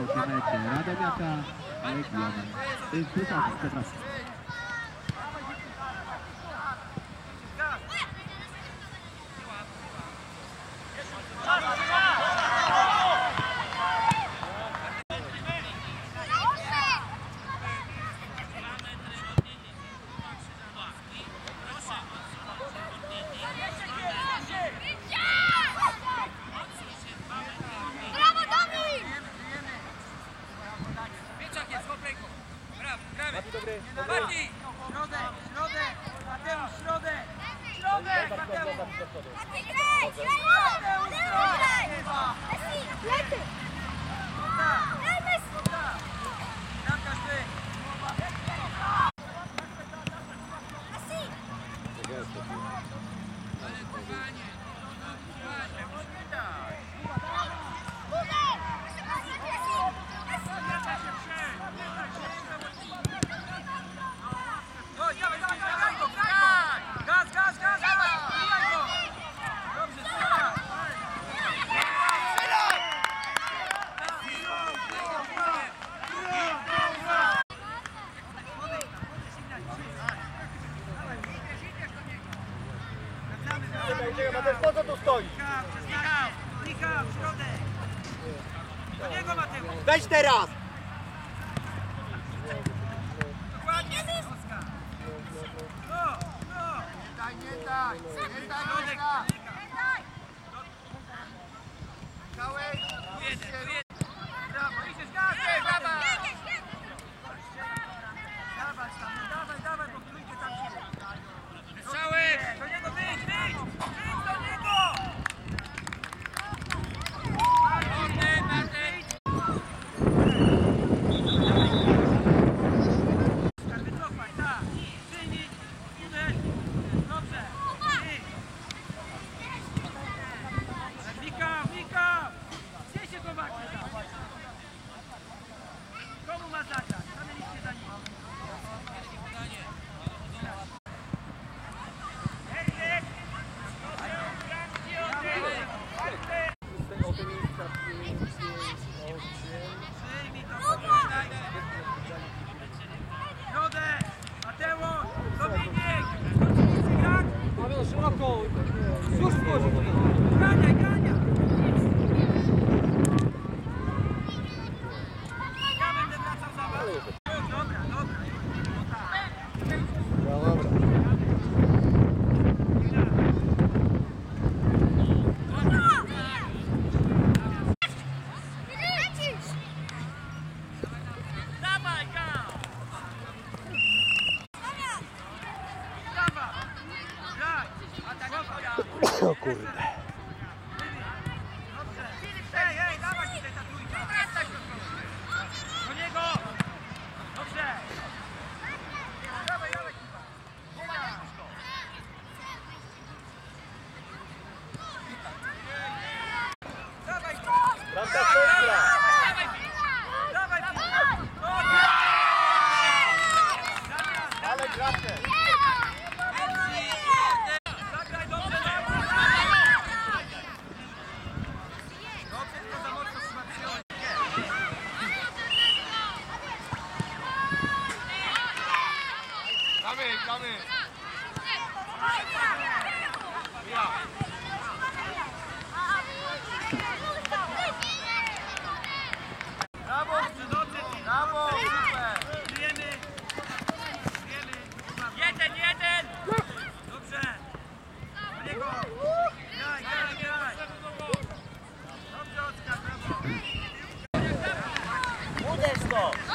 to Kamek Radomiaka, Legion. Przepraszam. Środek! Środek! Środek! Środek! Maciej, Mateusz, po co tu stoi? Michał, Michał, środek. Do niego Mateusz. Weź teraz! Dokładnie. No, no. Nie daj, nie daj. Nie daj, nie daj. Nie daj. Michałek. O kurde. Ale klapkę! Ściany. Do niego. Graj, graj, graj. Dobrze,